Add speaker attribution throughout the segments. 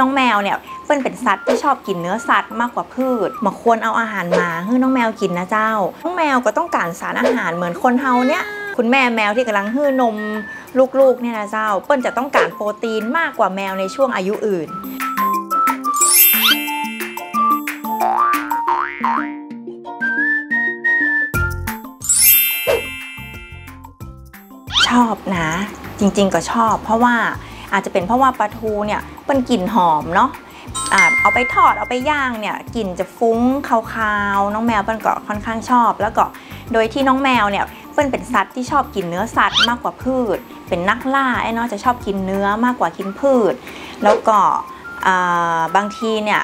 Speaker 1: น้องแมวเนี่ยเปิ้นเป็นสัตว์ที่ชอบกินเนื้อสัตว์มากกว่าพืชมาควรเอาอาหารมาให้น้องแมวกินนะเจ้า น้องแมวก็ต้องการสารอาหารเหมือนคนเฮาเนี่ยคุณแม่แมวที่กำลังให้นมลูกๆเนี่ยนะเจ้า เปิ้นจะต้องการโปรตีนมากกว่าแมวในช่วงอายุอื่น ชอบนะ จริงๆก็ชอบ เพราะว่าอาจจะเป็นเพราะว่าปลาทูเนี่ย มันกลิ่นหอมเนาะอาจเอาไปทอดเอาไปย่างเนี่ยกลิ่นจะฟุ้งคาวๆ น้องแมวเปิ้ลก็ค่อนข้างชอบ แล้วก็โดยที่น้องแมวเนี่ยเปิ้ลเป็นสัตว์ที่ชอบกินเนื้อสัตว์มากกว่าพืช เป็นนักล่าไอ้เนาะจะชอบกินเนื้อมากกว่ากินพืช แล้วก็บางทีเนี่ย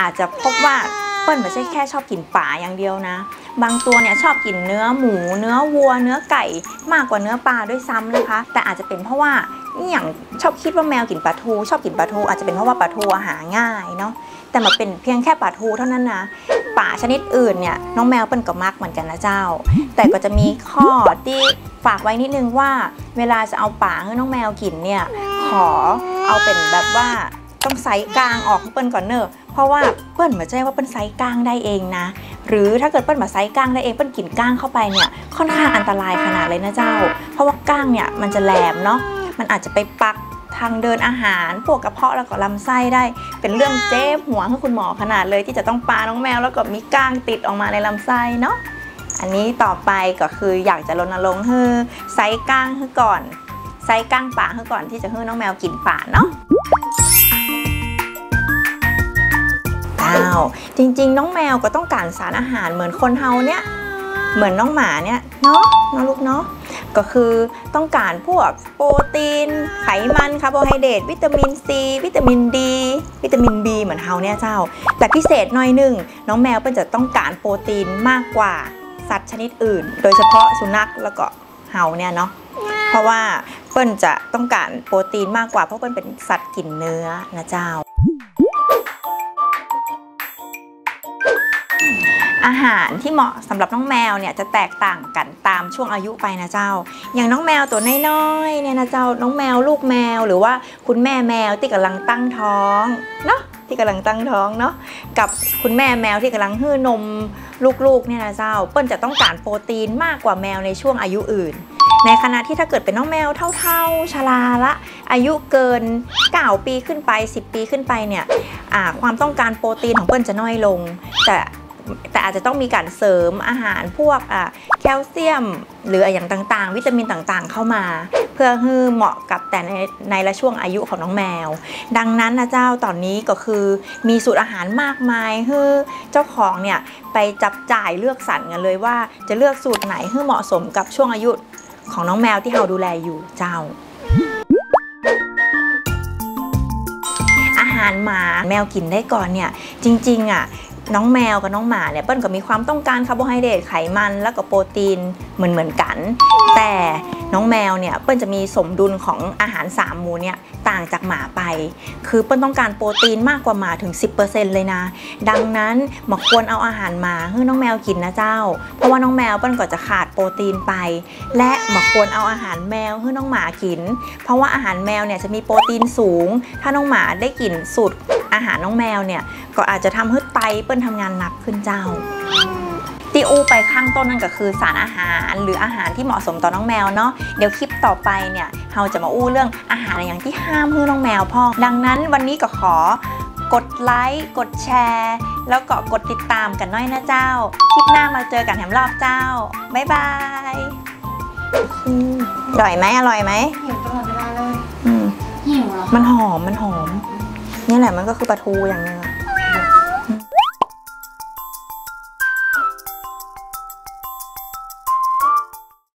Speaker 1: อาจจะพบว่า ปิ้ลไม่ใช่แค่ชอบกินป่าอย่างเดียวนะ บางตัวเนี่ยชอบกินเนื้อหมู เนื้อวัว เนื้อไก่มากกว่าเนื้อปลาด้วยซ้ำนะคะ แต่อาจจะเป็นเพราะว่าอย่างชอบคิดว่าแมวกินปลาทู ชอบกินปลาทูอาจจะเป็นเพราะว่าปลาทูอาหาง่ายเนาะแต่มาเป็นเพียงแค่ปลาทูเท่านั้นนะป่าชนิดอื่นเนี่ยน้องแมวเป็นก็มักเหมือนกันนะเจ้า แต่ก็จะมีข้อที่ฝากไว้นิดนึงว่า เวลาจะเอาป่าให้น้องแมวกินเนี่ยขอเอาเป็นแบบว่า ต้องไซส์กลางออกเปิ้ลก่อนเนอะเพราะว่าเปิ้ลมาแจ้งว่าเปิ้ลไซส์กลางได้เองนะ หรือถ้าเกิดเปิ้นมาไซ้ก้างได้เองเปิ้นกินก้างเข้าไปเนี่ยค่อนข้างอันตรายขนาดเลยนะเจ้า เพราะว่าก้างเนี่ยมันจะแหลมเนาะมันอาจจะไปปักทางเดินอาหารพวกกระเพาะแล้วก็ลำไส้ได้ เป็นเรื่องเจ็บหัวให้คุณหมอขนาดเลยที่จะต้องปาน้องแมวแล้วก็มีก้างติดออกมาในลำไส้เนาะอันนี้ต่อไปก็คืออยากจะรณรงค์ให้ไซส์ก้างให้ก่อนไซส์ก้างป่าให้ก่อนที่จะให้น้องแมวกินป๋าเนาะ จริง ๆ น้องแมวก็ต้องการสารอาหารเหมือนคนเฮาเนี่ยเหมือนน้องหมาเนี่ยเนาะเนาะลูกเนาะก็คือต้องการพวกโปรตีน ไขมันคาร์โบไฮเดรตวิตามินซีวิตามินดีวิตามิน B เหมือนเฮาเนี่ยเจ้า แต่พิเศษหน่อยหนึ่งน้องแมวเป็นจะต้องการโปรตีนมากกว่าสัตว์ชนิดอื่น โดยเฉพาะสุนัขแล้วก็เฮาเนี่ยเนาะเพราะว่าเปิ้ลจะต้องการโปรตีนมากกว่าเพราะเปิ้ลเป็นสัตว์กินเนื้อนะเจ้า อาหารที่เหมาะสำหรับน้องแมวเนี่ยจะแตกต่างกันตามช่วงอายุไปนะเจ้า อย่างน้องแมวตัวน้อยๆเนี่ยนะเจ้าน้องแมวลูกแมวหรือว่าคุณแม่แมวที่กำลังตั้งท้องเนาะที่กำลังตั้งท้องเนาะกับคุณแม่แมวที่กำลังให้นมลูกๆเนี่ยนะเจ้า เปิ้ลจะต้องการโปรตีนมากกว่าแมวในช่วงอายุอื่น ในขณะที่ถ้าเกิดเป็นน้องแมวเท่าๆชราละ อายุเกิน 9 ปีขึ้นไป 10 ปีขึ้นไปเนี่ยความต้องการโปรตีนของเปิ้ลจะน้อยลง แต่ แต่อาจจะต้องมีการเสริมอาหารพวกแคลเซียม หรืออย่างต่างๆ วิตามินต่างๆ เข้ามา เพื่อให้เหมาะกับแต่ในในละช่วงอายุของน้องแมว ดังนั้นนะเจ้าตอนนี้ก็คือมีสูตรอาหารมากมายให้เจ้าของเนี่ยไปจับจ่ายเลือกสรรกันเลยว่า จะเลือกสูตรไหนให้เหมาะสมกับช่วงอายุของน้องแมวที่เราดูแลอยู่เจ้าอาหารหมาแมวกินได้ก่อนเนี่ยจริงๆอะ น้องแมวกับน้องหมาเนี่ยเปิ้ลก็มีความต้องการคาร์โบไฮเดรตไขมันแล้วก็โปรตีนเหมือนเหมือนกัน แต่น้องแมวเนี่ยเปิ้ลจะมีสมดุลของอาหาร 3 หมู่เนี่ยต่างจากหมาไป คือเปิ้ลต้องการโปรตีนมากกว่าหมาถึง 10%เลยนะ ดังนั้นหมอควรเอาอาหารหมาให้น้องแมวกินนะเจ้า เพราะว่าน้องแมวเปิ้ลก็จะขาดโปรตีนไป และหมอควรเอาอาหารแมวให้น้องหมากิน เพราะว่าอาหารแมวเนี่ยจะมีโปรตีนสูง ถ้าน้องหมาได้กินสูตร อาหารน้องแมวเนี่ย ก็อาจจะทำให้ไตเปิ้ลทำงานหนักขึ้นเจ้าที่อู้ไปข้างต้นนั่นก็คือสารอาหารหรืออาหารที่เหมาะสมต่อน้องแมวเนาะเดี๋ยวคลิปต่อไปเนี่ยเราจะมาอู้เรื่องอาหารอย่างที่ห้ามให้น้องแมวพ่อดังนั้นวันนี้ก็ขอกดไลค์กดแชร์ แล้วก็กดติดตามกันหน้อยนะเจ้า คลิปหน้ามาเจอกันแถมรอบเจ้า บ๊ายบายอืมอร่อยไหมอร่อยไหม
Speaker 2: หิวตลอดเวลาเลย
Speaker 1: อืม
Speaker 2: หิวเหรอ
Speaker 1: มันหอมมันหอม นี่แหละมันก็คือปลาทูอย่างนึง